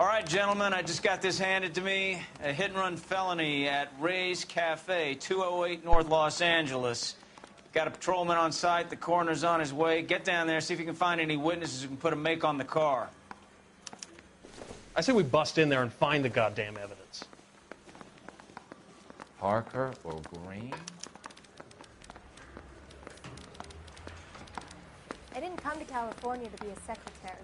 All right, gentlemen, I just got this handed to me. A hit and run felony at Ray's Cafe, 208 North Los Angeles. Got a patrolman on site. The coroner's on his way. Get down there, see if you can find any witnesses who can put a make on the car. I say we bust in there and find the goddamn evidence. Parker or Green? I didn't come to California to be a secretary.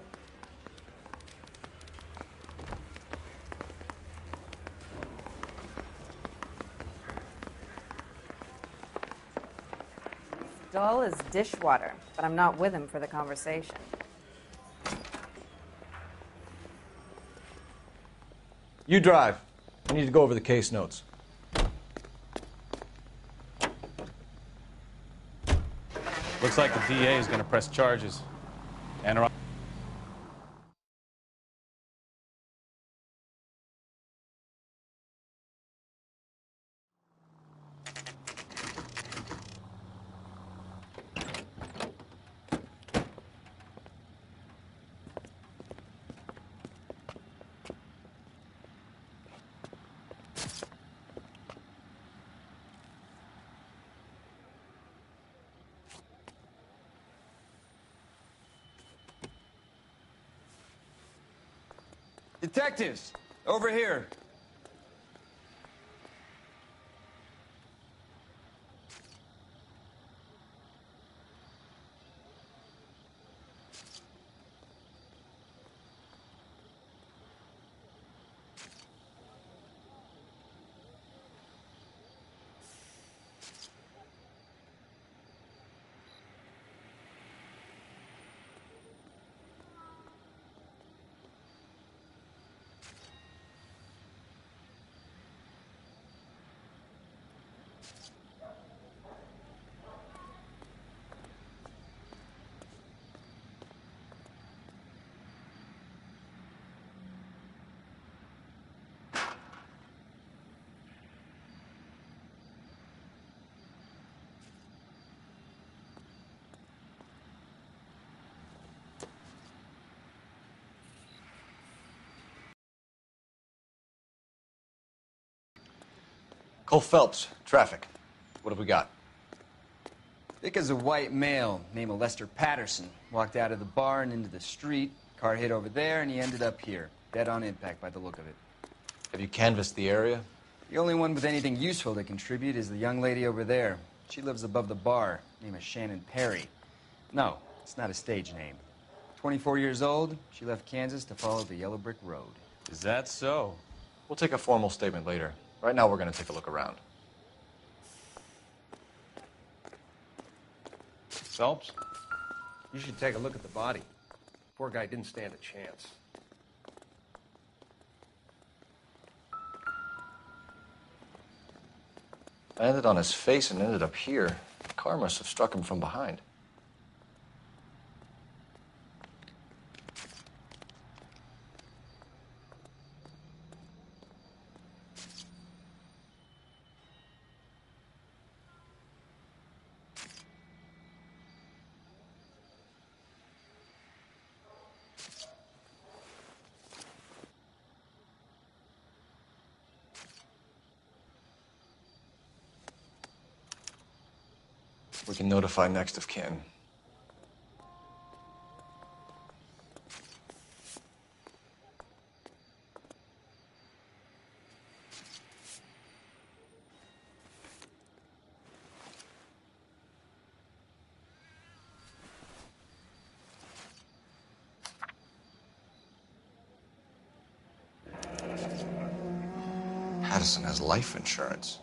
Dull as dishwater, but I'm not with him for the conversation. You drive. I need to go over the case notes. Looks like the DA is going to press charges. And Detectives, over here. Cole Phelps, traffic. What have we got? Dick is a white male named Lester Patterson. Walked out of the bar and into the street. Car hit over there, and he ended up here. Dead on impact by the look of it. Have you canvassed the area? The only one with anything useful to contribute is the young lady over there. She lives above the bar. Name is Shannon Perry. No, it's not a stage name. 24 years old, she left Kansas to follow the Yellow Brick Road. Is that so? We'll take a formal statement later. Right now, we're going to take a look around. Phelps, you should take a look at the body. Poor guy didn't stand a chance. I Landed on his face and ended up here. The car must have struck him from behind. We can notify next of kin. Addison has life insurance.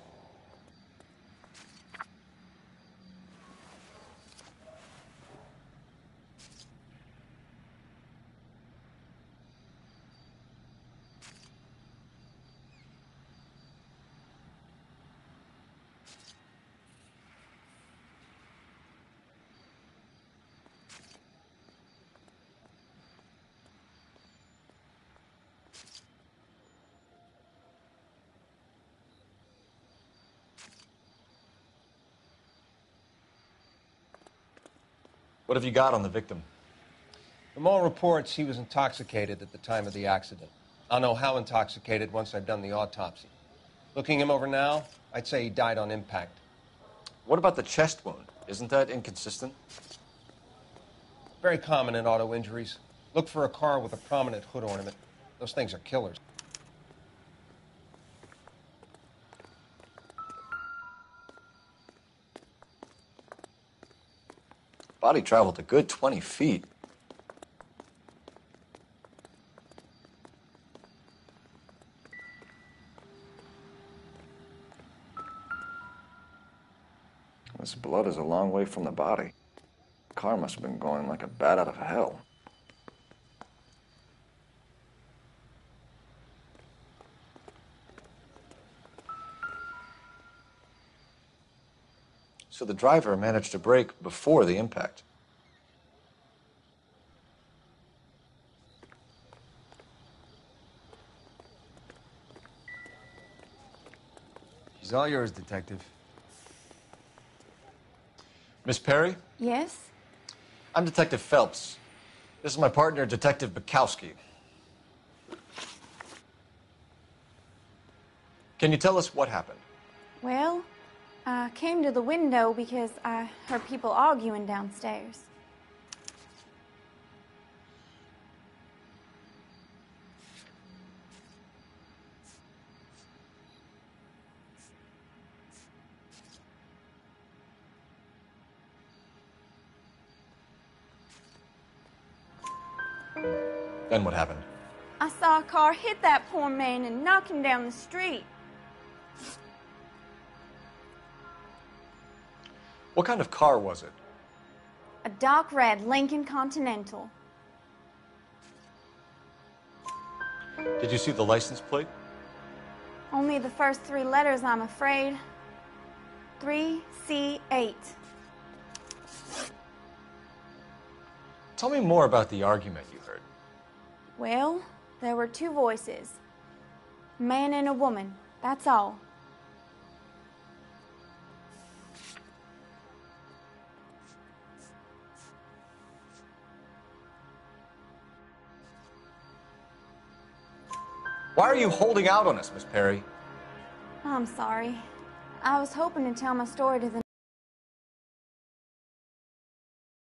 What have you got on the victim? From all reports, he was intoxicated at the time of the accident. I'll know how intoxicated once I've done the autopsy. Looking him over now, I'd say he died on impact. What about the chest wound? Isn't that inconsistent? Very common in auto injuries. Look for a car with a prominent hood ornament. Those things are killers. Body traveled a good 20 feet. This blood is a long way from the body. Car must have been going like a bat out of hell. So the driver managed to brake before the impact. She's all yours, Detective. Miss Perry, Yes? I'm Detective Phelps. This is my partner, Detective Bekowsky. Can you tell us what happened? Well, I came to the window because I heard people arguing downstairs. Then what happened? I saw a car hit that poor man and knock him down the street. What kind of car was it? A dark red Lincoln Continental. Did you see the license plate? Only the first three letters, I'm afraid. 3C8. Tell me more about the argument you heard. Well, there were two voices man and a woman, that's all. Why are you holding out on us, Miss Perry? Oh, I'm sorry. I was hoping to tell my story to the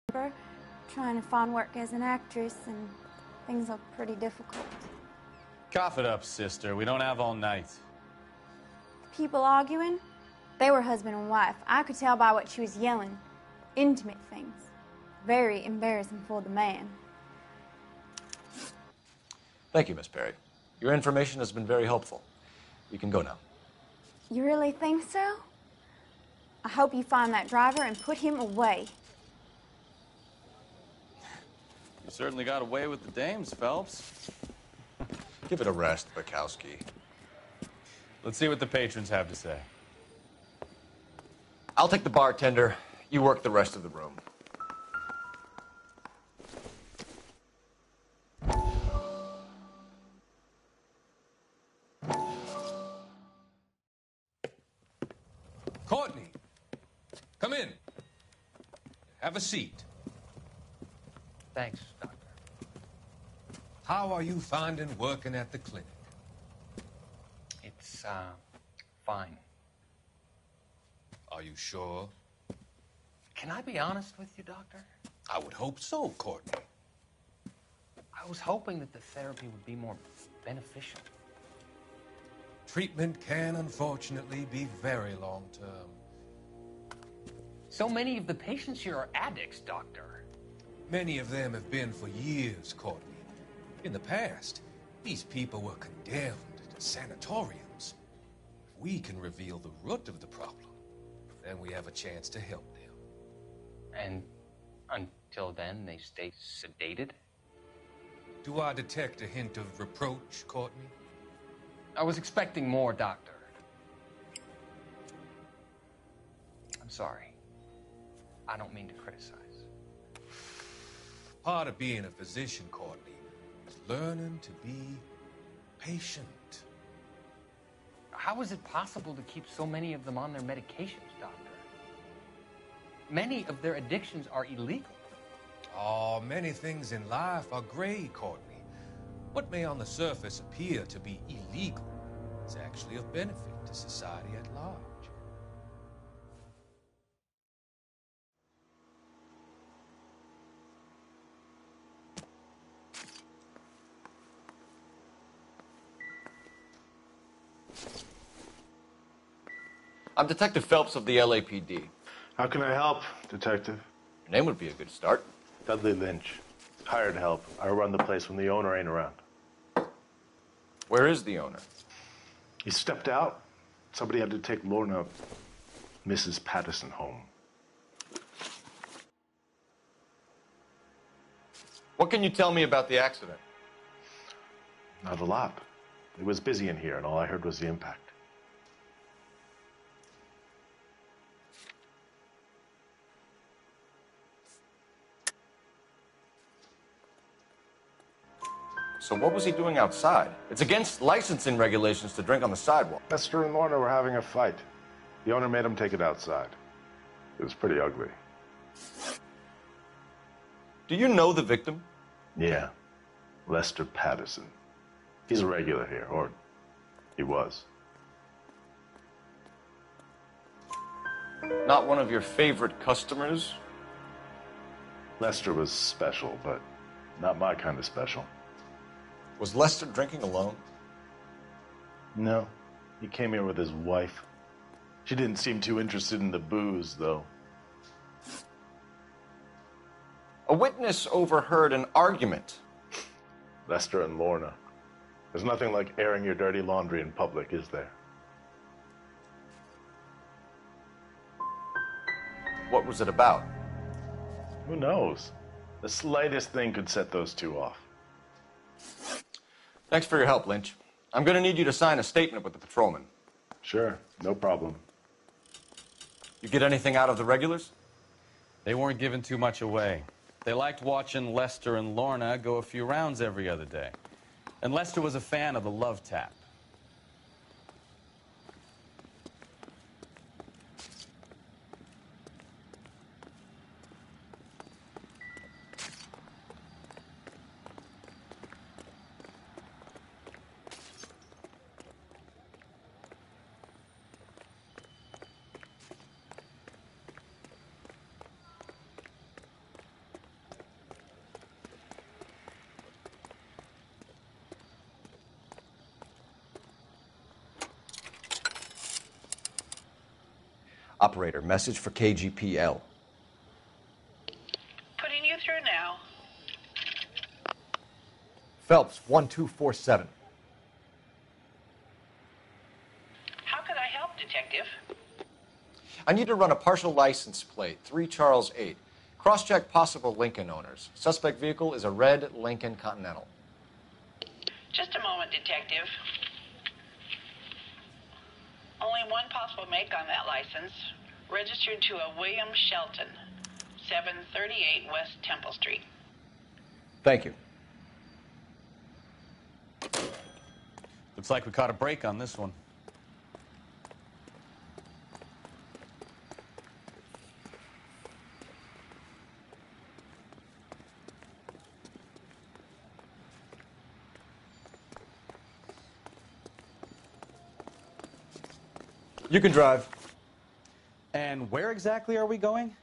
neighbor, trying to find work as an actress, and things are pretty difficult. Cough it up, sister. We don't have all night. People arguing? They were husband and wife. I could tell by what she was yelling. Intimate things. Very embarrassing for the man. Thank you, Miss Perry. Your information has been very helpful. You can go now. You really think so? I hope you find that driver and put him away. You certainly got away with the dames, Phelps. Give it a rest, Bekowsky. Let's see what the patrons have to say. I'll take the bartender. You work the rest of the room. Thanks, Doctor. How are you finding working at the clinic? It's, uh, fine. Are you sure? Can I be honest with you, Doctor? I would hope so, Courtney. I was hoping that the therapy would be more beneficial. Treatment can unfortunately be very long term. So many of the patients here are addicts, Doctor. Many of them have been for years, Courtney. In the past, these people were condemned to sanatoriums. If we can reveal the root of the problem, then we have a chance to help them. And until then, they stay sedated? Do I detect a hint of reproach, Courtney? I was expecting more, Doctor. I'm sorry. I don't mean to criticize. Part of being a physician, Courtney, is learning to be patient. How is it possible to keep so many of them on their medications, Doctor? Many of their addictions are illegal. Oh, many things in life are gray, Courtney. What may on the surface appear to be illegal is actually of benefit to society at large. I'm Detective Phelps of the LAPD. How can I help, Detective? Your name would be a good start. Dudley Lynch. Hired help. I run the place when the owner ain't around. Where is the owner? He stepped out. Somebody had to take Lorna, Mrs. Patterson, home. What can you tell me about the accident? Not a lot. It was busy in here, and all I heard was the impact. So what was he doing outside? It's against licensing regulations to drink on the sidewalk. Lester and Lorna were having a fight. The owner made him take it outside. It was pretty ugly. Do you know the victim? Yeah. Lester Patterson. He's a regular here, or he was. Not one of your favorite customers? Lester was special, but not my kind of special. Was Lester drinking alone? No. He came here with his wife. She didn't seem too interested in the booze, though. A witness overheard an argument. Lester and Lorna. There's nothing like airing your dirty laundry in public, is there? What was it about? Who knows? The slightest thing could set those two off. Thanks for your help, Lynch. I'm going to need you to sign a statement with the patrolman. Sure, no problem. You get anything out of the regulars? They weren't giving too much away. They liked watching Lester and Lorna go a few rounds every other day. And Lester was a fan of the love tap. Operator, message for KGPL. Putting you through now. Phelps, 1247. How could I help, Detective? I need to run a partial license plate, 3 Charles 8. Cross check possible Lincoln owners. Suspect vehicle is a red Lincoln Continental. Just a moment, Detective. Only one possible make on that license. Registered to a William Shelton, 738 West Temple Street. Thank you. Looks like we caught a break on this one. You can drive. And where exactly are we going?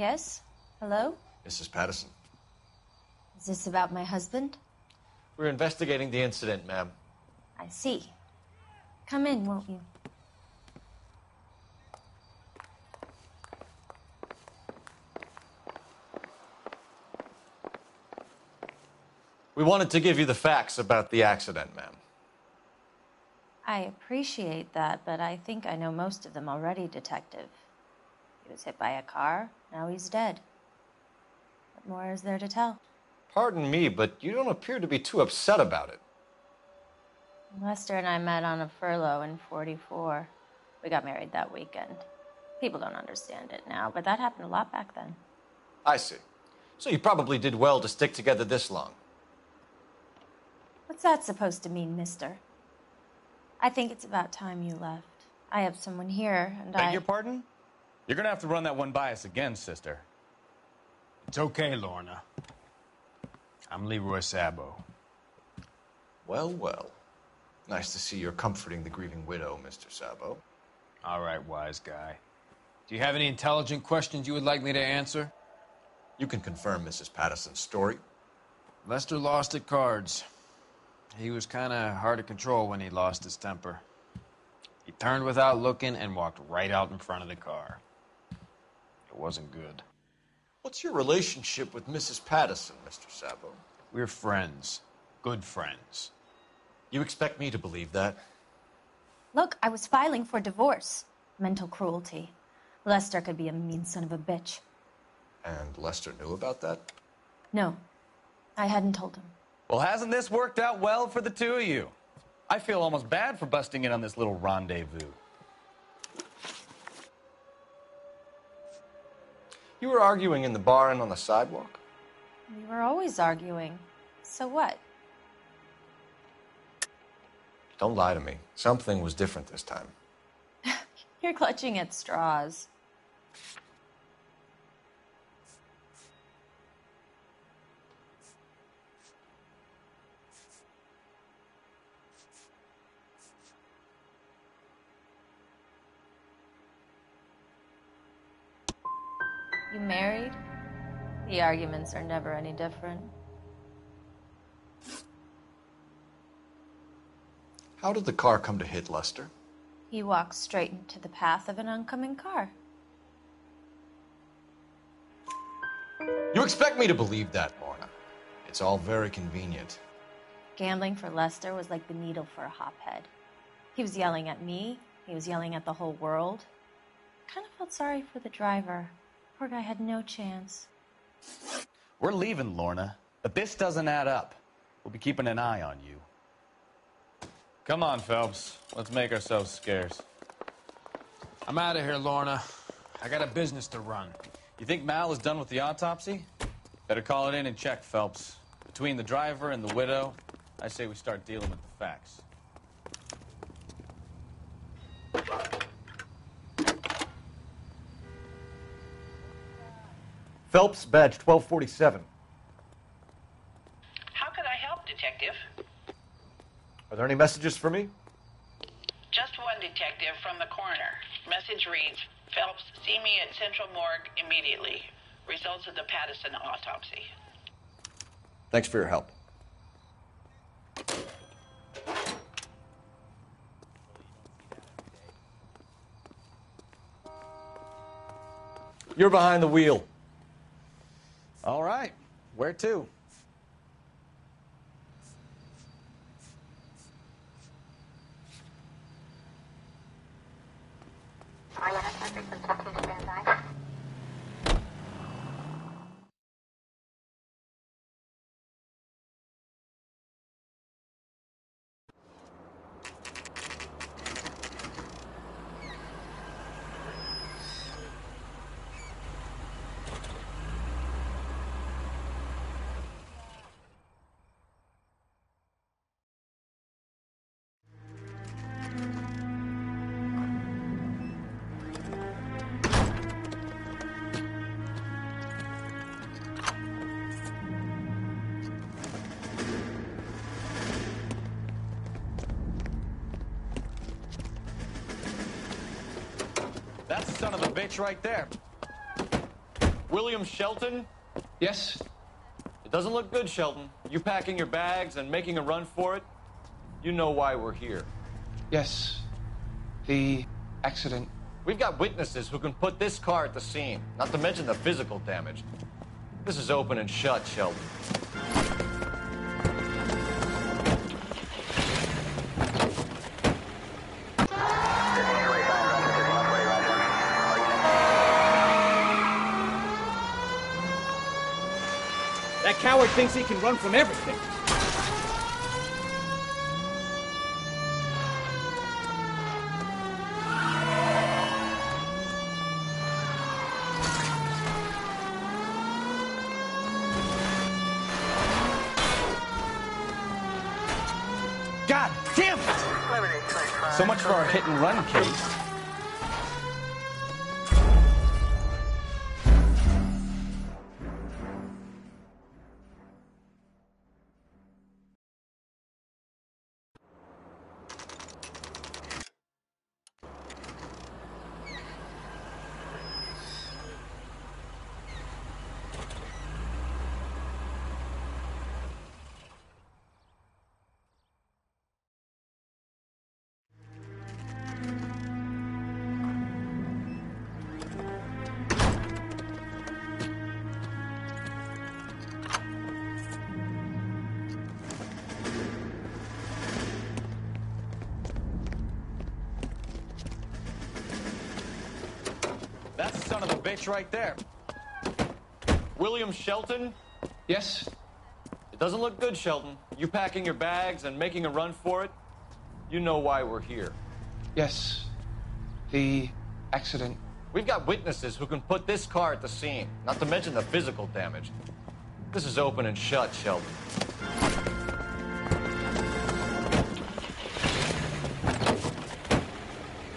Yes? Hello? Mrs. Patterson. Is this about my husband? We're investigating the incident, ma'am. I see. Come in, won't you? We wanted to give you the facts about the accident, ma'am. I appreciate that, but I think I know most of them already, Detective. He was hit by a car, now he's dead. What more is there to tell? Pardon me, but you don't appear to be too upset about it. Lester and I met on a furlough in 44. We got married that weekend. People don't understand it now, but that happened a lot back then. I see. So you probably did well to stick together this long. What's that supposed to mean, mister? I think it's about time you left. I have someone here, and Beg I. your pardon? You're gonna have to run that one by us again, sister. It's okay, Lorna. I'm Leroy Sabo. Well, well. Nice to see you're comforting the grieving widow, Mr. Sabo. All right, wise guy. Do you have any intelligent questions you would like me to answer? You can confirm Mrs. Patterson's story. Lester lost at cards. He was kind of hard to control when he lost his temper. He turned without looking and walked right out in front of the car. It wasn't good. What's your relationship with Mrs. Patterson, Mr. Sabo? We're friends. Good friends. You expect me to believe that? Look, I was filing for divorce. Mental cruelty. Lester could be a mean son of a bitch. And Lester knew about that? No, I hadn't told him. Well, hasn't this worked out well for the two of you? I feel almost bad for busting in on this little rendezvous. You were arguing in the bar and on the sidewalk? We were always arguing. So what? Don't lie to me. Something was different this time. You're clutching at straws. The arguments are never any different. How did the car come to hit Lester? He walked straight into the path of an oncoming car. You expect me to believe that, Lorna. It's all very convenient. Gambling for Lester was like the needle for a hophead. He was yelling at me, he was yelling at the whole world. I Kind of felt sorry for the driver. Poor guy had no chance. We're leaving, Lorna, but this doesn't add up. We'll be keeping an eye on you. Come on, Phelps. Let's make ourselves scarce. I'm out of here, Lorna. I got a business to run. You think Mal is done with the autopsy? Better call it in and check, Phelps. Between the driver and the widow, I say we start dealing with the facts. Phelps, badge 1247. How can I help, Detective? Are there any messages for me? Just one detective from the coroner. Message reads Phelps, see me at Central Morgue immediately. Results of the Patterson autopsy. Thanks for your help. You're behind the wheel. All right. Where to? Right there. William Shelton? Yes? It doesn't look good, Shelton. You packing your bags and making a run for it? You know why we're here. Yes. The accident. We've got witnesses who can put this car at the scene, not to mention the physical damage. This is open and shut, Shelton. That coward thinks he can run from everything. God damn it! So much for our hit and run case. The son of a bitch right there. William Shelton? Yes? It doesn't look good, Shelton. You packing your bags and making a run for it? You know why we're here. Yes. The accident. We've got witnesses who can put this car at the scene, not to mention the physical damage. This is open and shut, Shelton.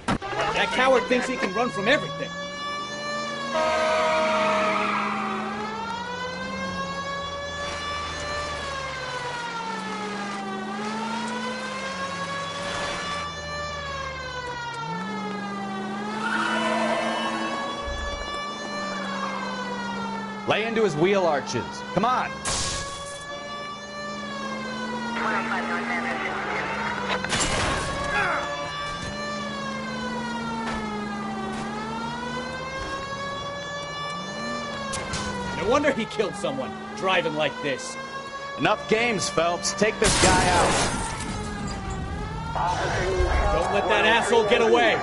That coward thinks he can run from everything. Lay into his wheel arches. Come on. No wonder he killed someone driving like this. Enough games, Phelps. Take this guy out. Don't let that asshole get away.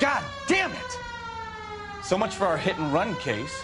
God damn it! So much for our hit and run case.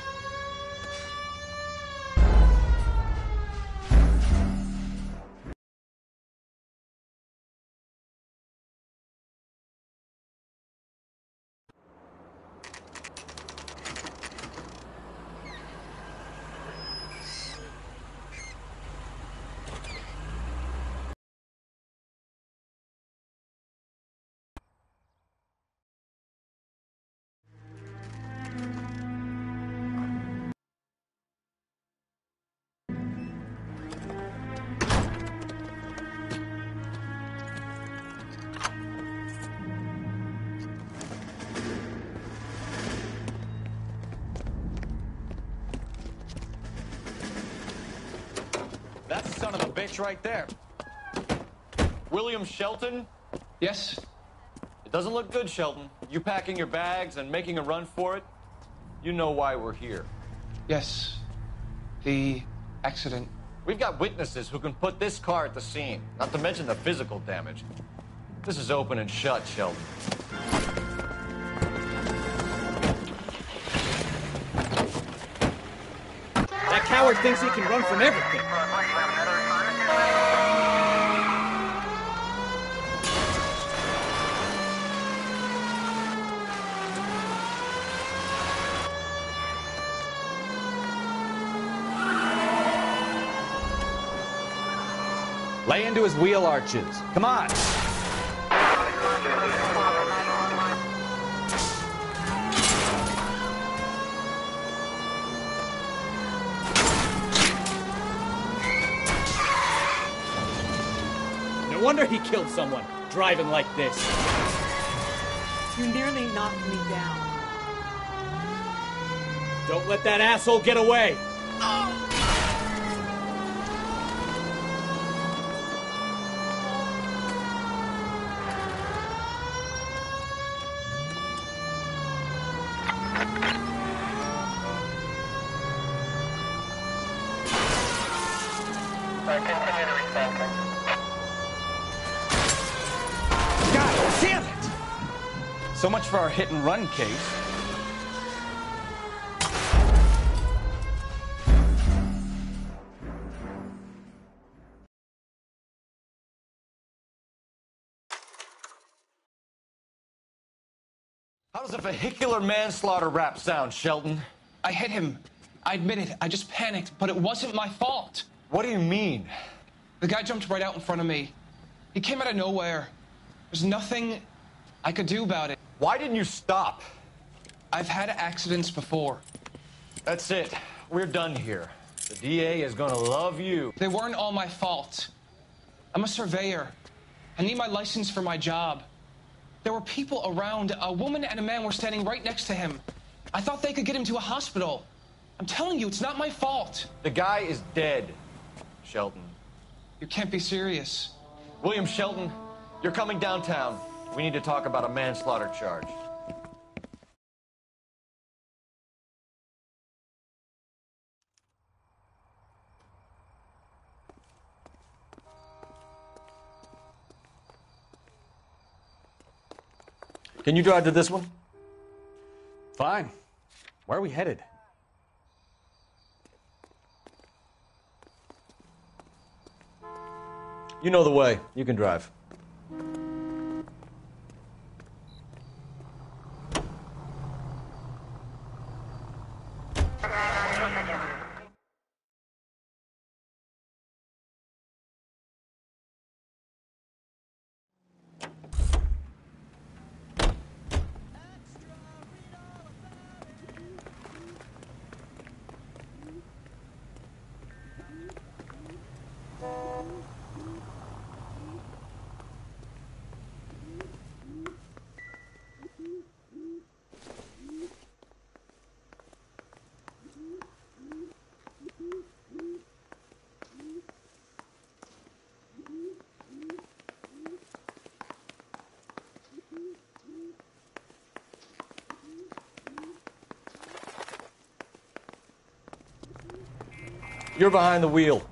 The son of a bitch right there. William Shelton? Yes? It doesn't look good, Shelton. You packing your bags and making a run for it? You know why we're here. Yes. The accident. We've got witnesses who can put this car at the scene, not to mention the physical damage. This is open and shut, Shelton. That coward thinks he can run from everything. Lay into his wheel arches. Come on. Wonder he killed someone, driving like this. You nearly knocked me down. Don't let that asshole get away. God damn it! So much for our hit and run case. How does a vehicular manslaughter rap sound, Shelton? I hit him. I admit it. I just panicked, but it wasn't my fault. What do you mean? The guy jumped right out in front of me. He came out of nowhere. There's nothing I could do about it. Why didn't you stop? I've had accidents before. That's it. We're done here. The DA is gonna love you. They weren't all my fault. I'm a surveyor. I need my license for my job. There were people around. A woman and a man were standing right next to him. I thought they could get him to a hospital. I'm telling you, it's not my fault. The guy is dead, Shelton. You can't be serious. William Shelton, you're coming downtown. We need to talk about a manslaughter charge. Can you drive to this one? Fine. Where are we headed? You know the way. You can drive. You're behind the wheel.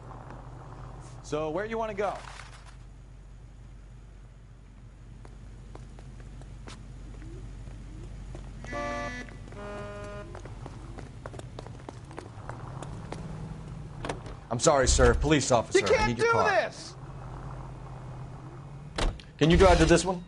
So, where you want to go? I'm sorry, sir. Police officer. You I can't need do your car. this! Can you drive to this one?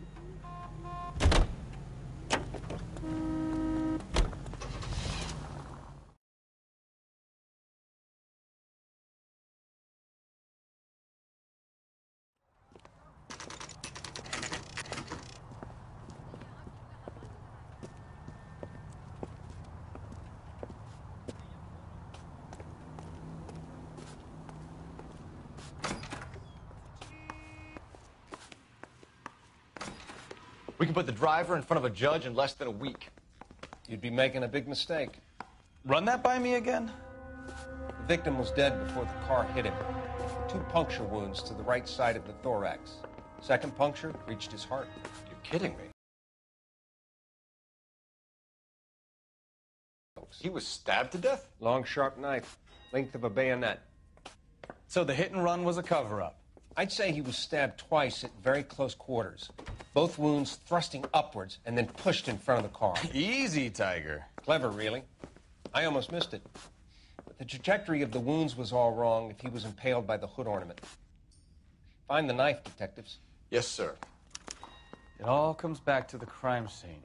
We can put the driver in front of a judge in less than a week. You'd be making a big mistake. Run that by me again? The victim was dead before the car hit him. Two puncture wounds to the right side of the thorax. Second puncture reached his heart. You're kidding me. He was stabbed to death? Long, sharp knife, length of a bayonet. So the hit and run was a cover up. I'd say he was stabbed twice at very close quarters. Both wounds thrusting upwards and then pushed in front of the car. Easy, Tiger. Clever, really. I almost missed it. But the trajectory of the wounds was all wrong if he was impaled by the hood ornament. Find the knife, detectives. Yes, sir. It all comes back to the crime scene.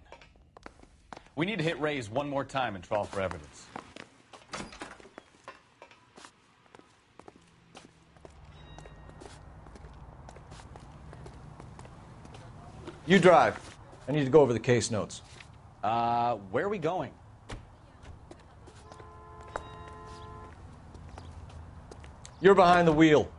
We need to hit Ray's one more time and trawl for evidence. You drive. I need to go over the case notes. Uh, where are we going? You're behind the wheel.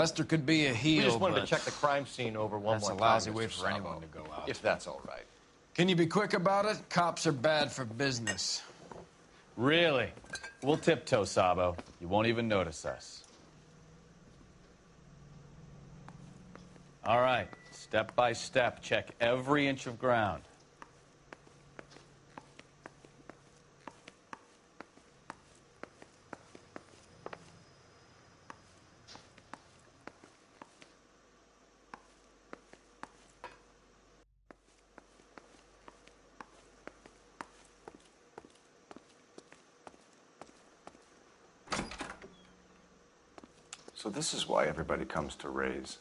Lester could be a heel. we just wanted but to check the crime scene over one That's more a lousy time, way Mr. for anyone to go out. If that's all right. Can you be quick about it? Cops are bad for business. Really? We'll tiptoe, Sabo. You won't even notice us. All right, step by step, check every inch of ground. So this is why everybody comes to Ray's.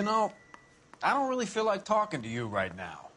You know, I don't really feel like talking to you right now.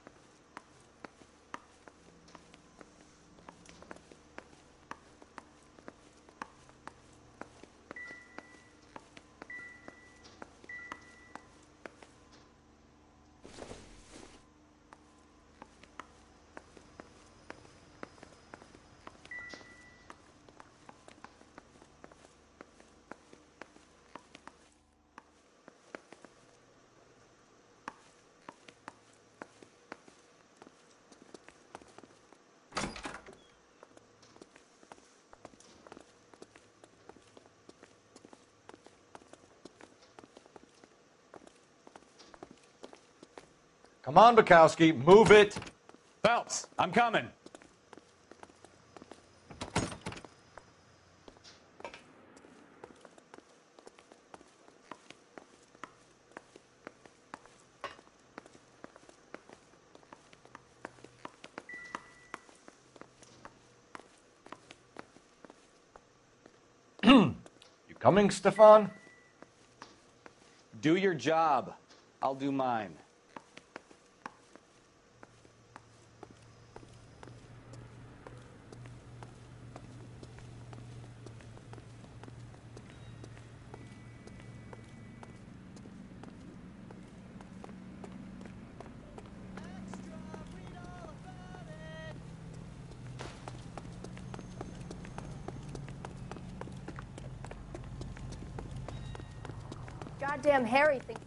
Come on, Bekowsky, move it. Phelps, I'm coming. you coming, Stefan? Do your job. I'll do mine. Goddamn Harry thinks.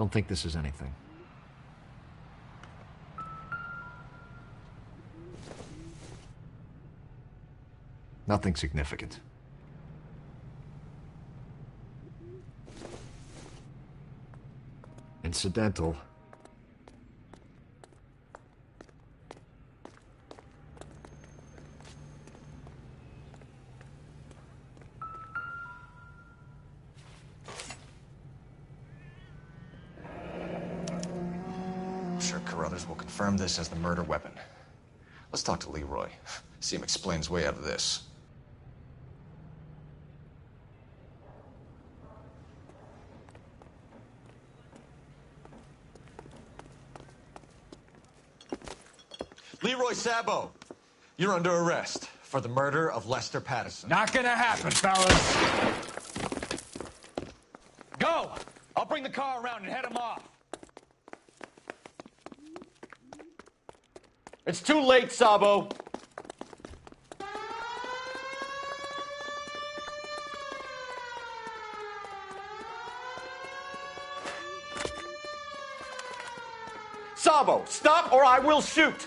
Don't think this is anything. Nothing significant. Incidental. This as the murder weapon. Let's talk to Leroy. See him explain his way out of this. Leroy Sabo, you're under arrest for the murder of Lester Patterson. Not gonna happen, fellas. Go! I'll bring the car around and head him off. It's too late, Sabo. Sabo, stop or I will shoot.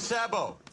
Sabo.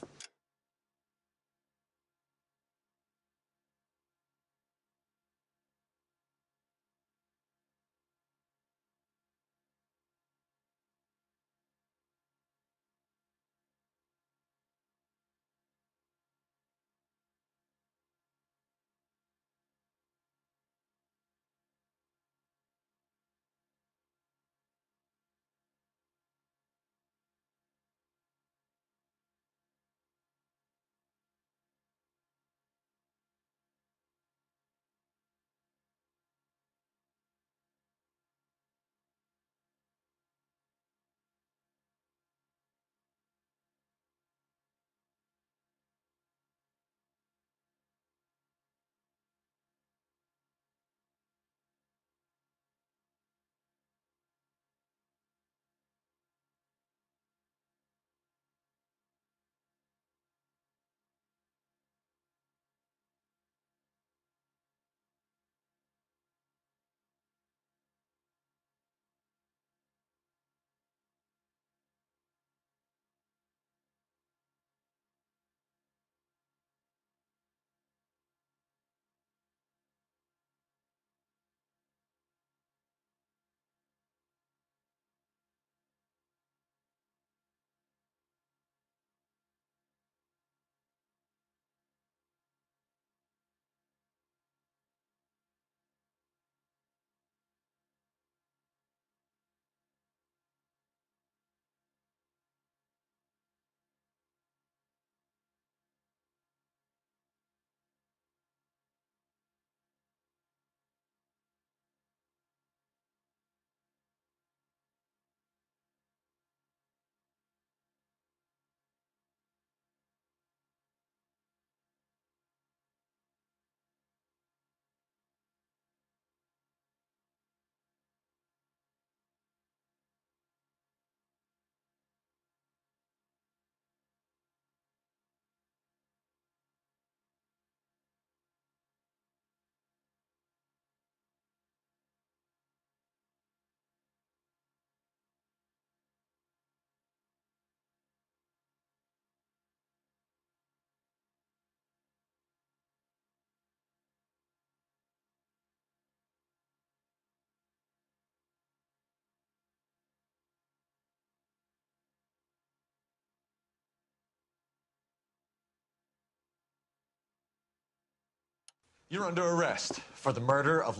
You're under arrest for the murder of.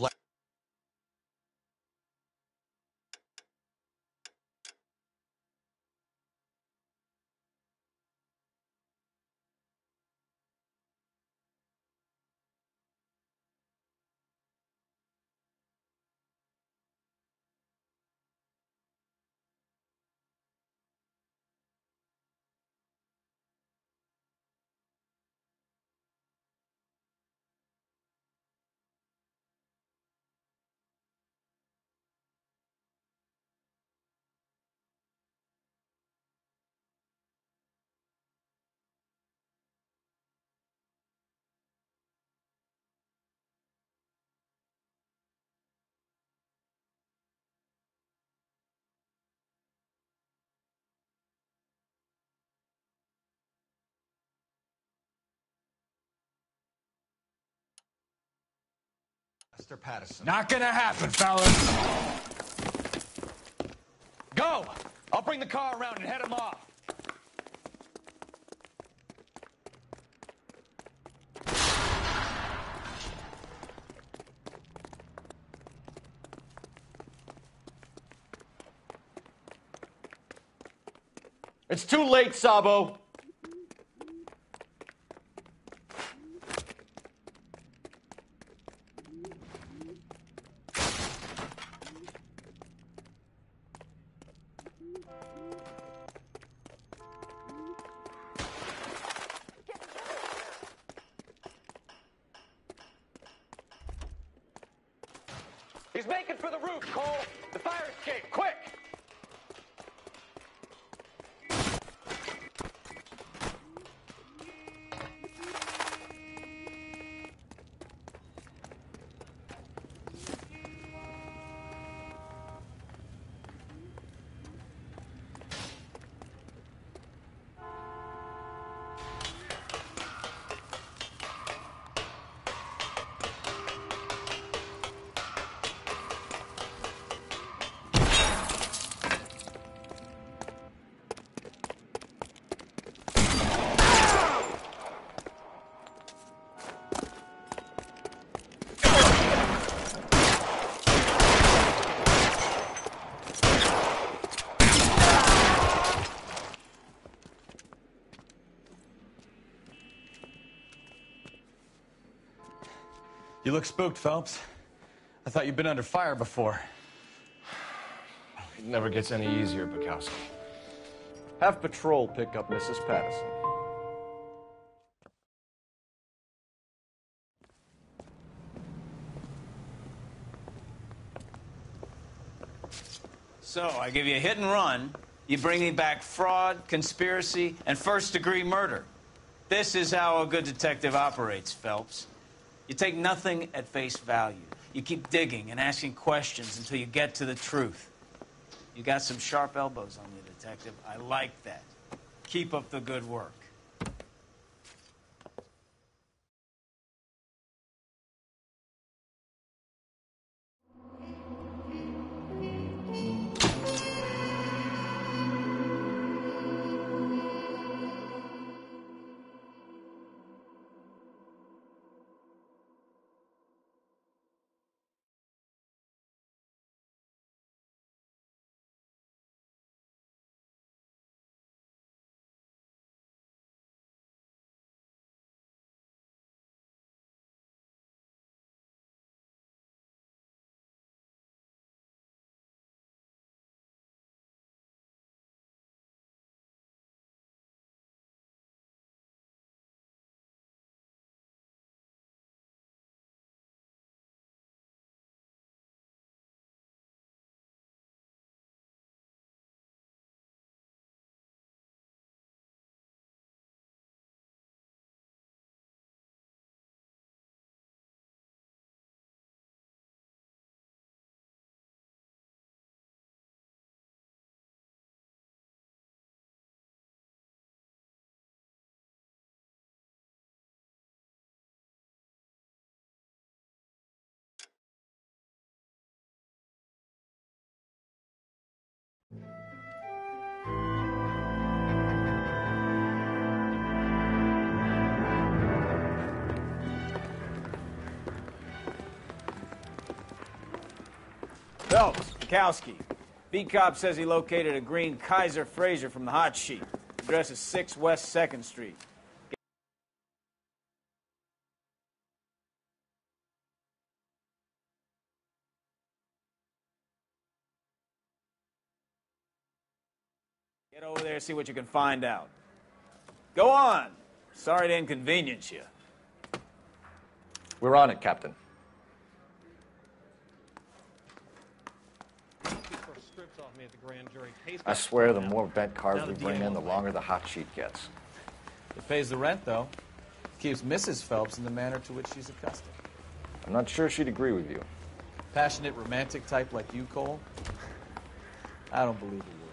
Mr. Patterson. Not gonna happen, fellas. Go! I'll bring the car around and head him off. It's too late, Sabo. You look spooked, Phelps. I thought you'd been under fire before. It never gets any easier, Bekowsky. Have patrol pick up Mrs. Patterson. So I give you a hit and run. You bring me back fraud, conspiracy, and first degree murder. This is how a good detective operates, Phelps. You take nothing at face value. You keep digging and asking questions until you get to the truth. You got some sharp elbows on you, detective. I like that. Keep up the good work. Phelps, Bekowsky. Beat cop says he located a green Kaiser Frazer from the hot sheet. Address is 6 West 2nd Street. Get over there, see what you can find out. Go on. Sorry to inconvenience you. We're on it, Captain. Strips off me at the grand jury. Case I swear, the more bent cars we bring in, the longer the hot sheet gets. It pays the rent, though. Keeps Mrs. Phelps in the manner to which she's accustomed. I'm not sure she'd agree with you. Passionate, romantic type like you, Cole? I don't believe it would.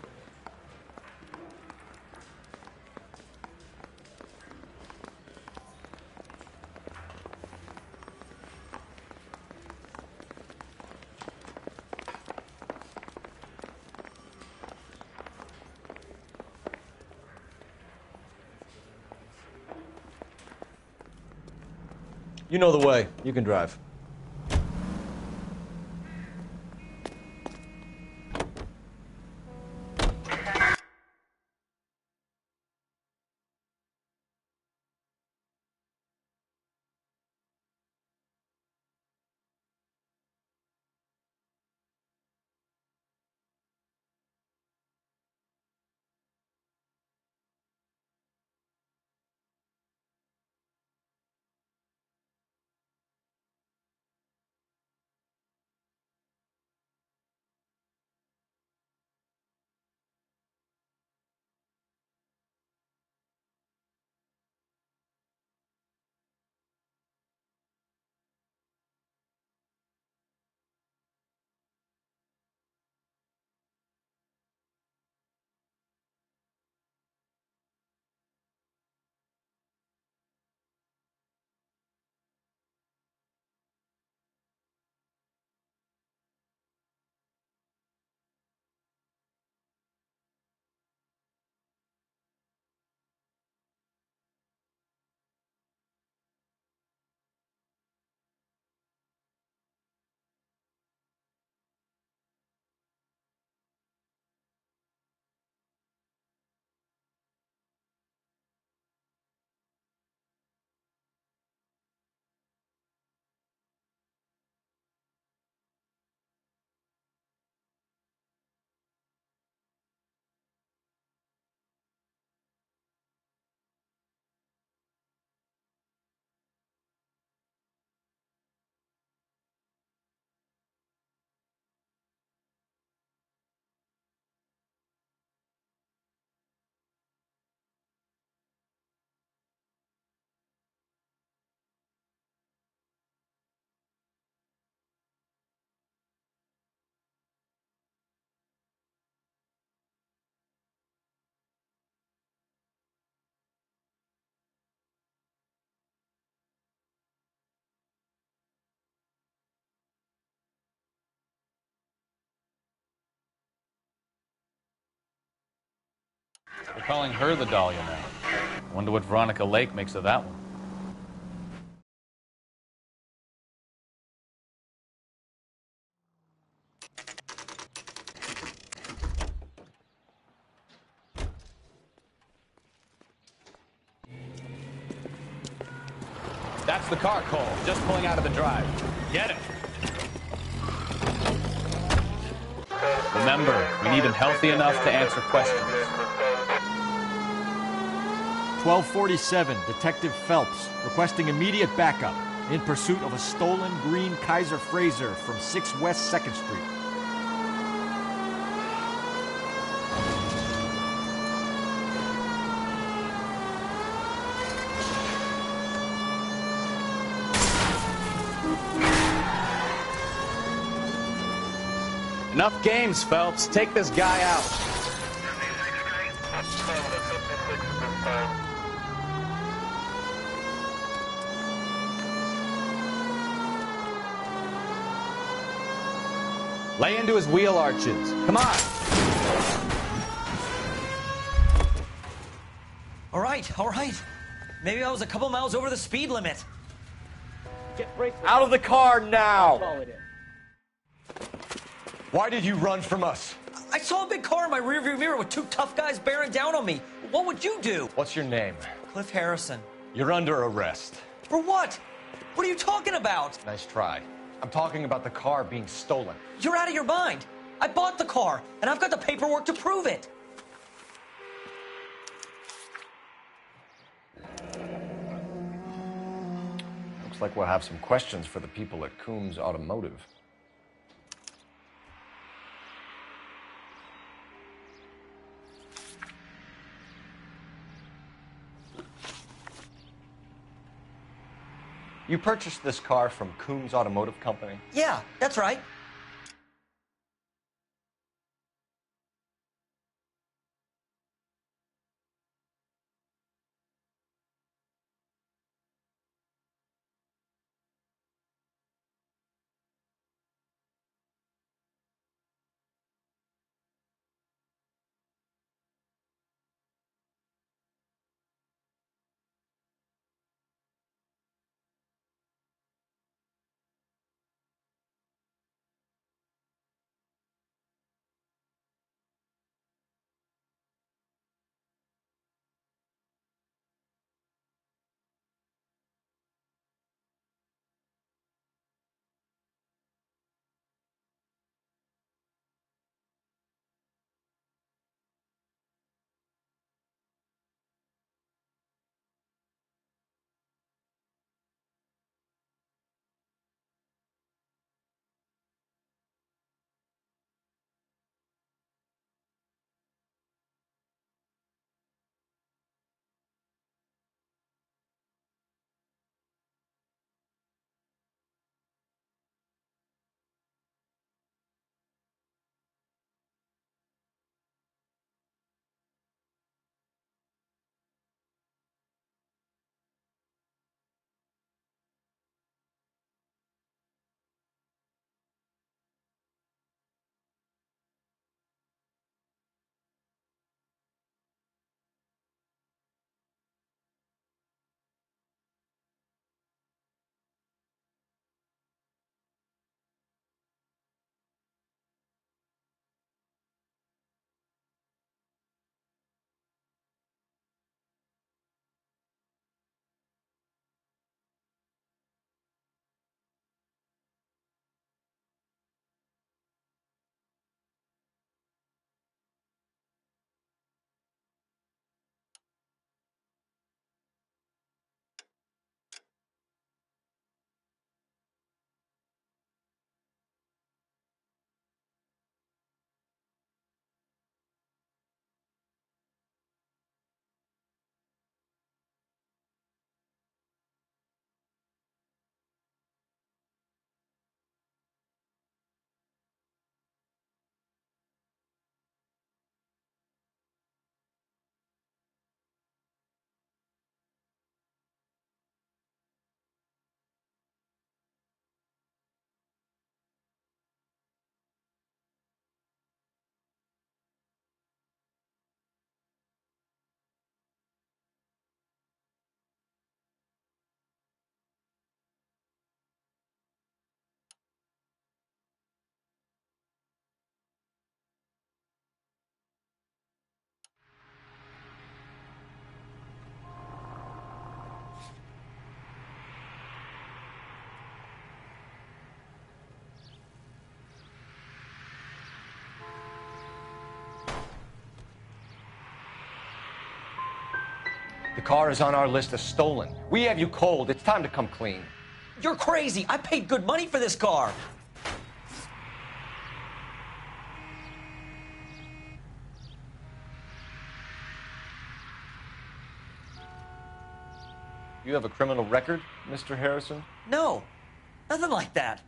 You know the way. You can drive. Calling her the Dahlia now. Wonder what Veronica Lake makes of that one. That's the car, Cole. Just pulling out of the drive. Get it. Remember, we need him healthy enough to answer questions. 1247, Detective Phelps, requesting immediate backup in pursuit of a stolen green Kaiser Frazer from 6 West 2nd Street. Enough games, Phelps. Take this guy out. Lay into his wheel arches. Come on. All right, all right. Maybe I was a couple miles over the speed limit. Get brakes out of the car now! Why did you run from us? I saw a big car in my rearview mirror with two tough guys bearing down on me. What would you do? What's your name? Cliff Harrison. You're under arrest. For what? What are you talking about? Nice try. I'm talking about the car being stolen. You're out of your mind. I bought the car, and I've got the paperwork to prove it. Looks like we'll have some questions for the people at Coombs Automotive. You purchased this car from Coombs Automotive Company? Yeah, that's right. The car is on our list as stolen. We have you cold. It's time to come clean. You're crazy. I paid good money for this car. You have a criminal record, Mr. Harrison? No, nothing like that.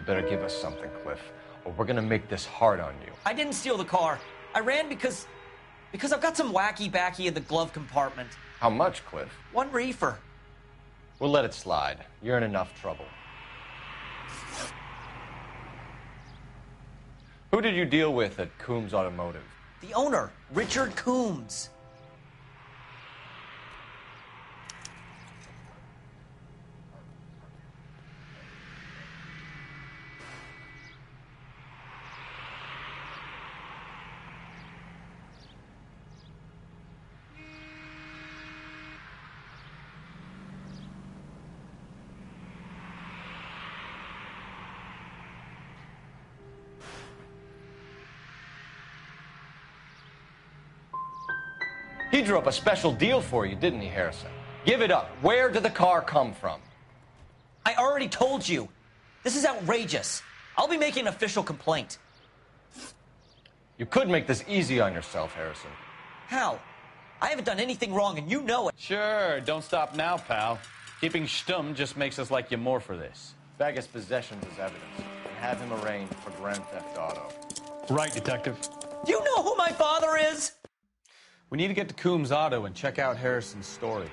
You better give us something, Cliff, or we're gonna make this hard on you. I didn't steal the car. I ran because because I've got some wacky backy in the glove compartment. How much, Cliff? One reefer. We'll let it slide. You're in enough trouble. Who did you deal with at Coombs Automotive? The owner, Richard Coombs. He drew up a special deal for you, didn't he, Harrison? Give it up. Where did the car come from? I already told you. This is outrageous. I'll be making an official complaint. You could make this easy on yourself, Harrison. How? I haven't done anything wrong, and you know it. Sure, don't stop now, pal. Keeping stum just makes us like you more for this. Bag his possessions as evidence and have him arraigned for Grand Theft Auto. Right, Detective. Do you know who my father is? We need to get to Coombs Auto and check out Harrison's story.